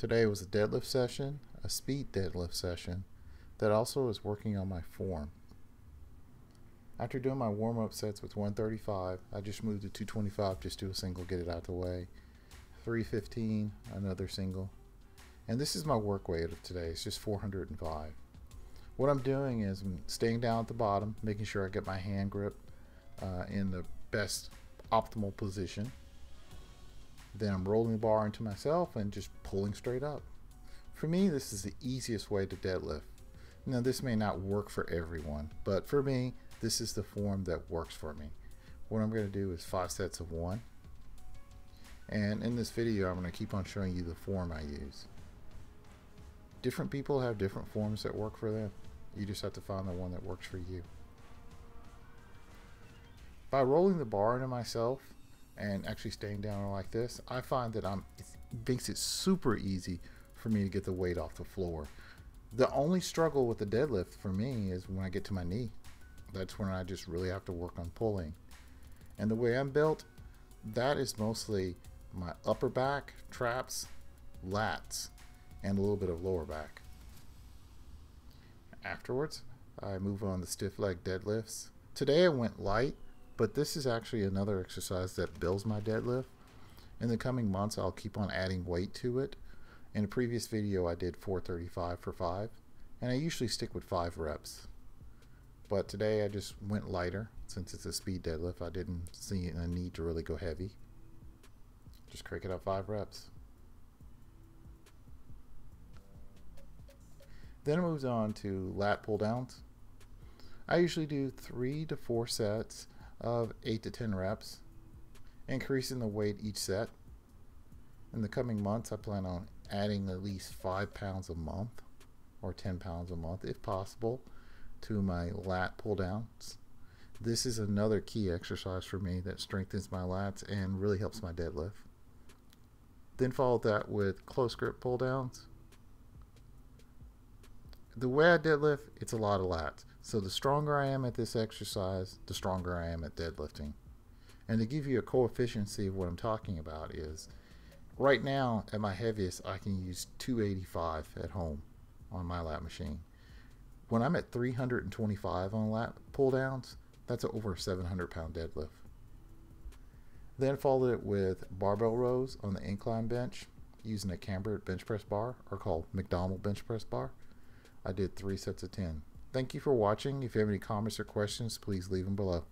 Today was a deadlift session, a speed deadlift session that also is working on my form. After doing my warm-up sets with 135, I just moved to 225 just do a single, get it out of the way. 315, another single. And this is my work weight of today, it's just 405. What I'm doing is I'm staying down at the bottom, making sure I get my hand grip uh, in the best optimal position. Then I'm rolling the bar into myself and just pulling straight up. For me, this is the easiest way to deadlift. Now, this may not work for everyone, but for me, this is the form that works for me. What I'm going to do is five sets of one. And in this video, I'm going to keep on showing you the form I use. Different people have different forms that work for them. You just have to find the one that works for you. By rolling the bar into myself and actually staying down like this, I find that I'm it makes it super easy for me to get the weight off the floor. The only struggle with the deadlift for me is when I get to my knee. That's when I just really have to work on pulling. And the way I'm built, that is mostly my upper back, traps, lats, and a little bit of lower back. Afterwards, I move on the stiff leg deadlifts. Today I went light, but this is actually another exercise that builds my deadlift. In the coming months, I'll keep on adding weight to it. In a previous video, I did 435 for 5, and I usually stick with 5 reps. But today I just went lighter. Since it's a speed deadlift, I didn't see a need to really go heavy. Just crank it up 5 reps. Then it moves on to lat pull downs. I usually do 3 to 4 sets of 8 to 10 reps, increasing the weight each set. In the coming months, I plan on adding at least 5 pounds a month or 10 pounds a month if possible to my lat pull downs. This is another key exercise for me that strengthens my lats and really helps my deadlift. Then follow that with close grip pull downs the way I deadlift, it's a lot of lats. So the stronger I am at this exercise, the stronger I am at deadlifting. And to give you a coefficient of what I'm talking about is, right now at my heaviest, I can use 285 at home on my lat machine. When I'm at 325 on lat pull downs, that's over 700 pound deadlift. Then followed it with barbell rows on the incline bench using a cambered bench press bar or called McDonald bench press bar. I did three sets of 10. Thank you for watching. If you have any comments or questions, please leave them below.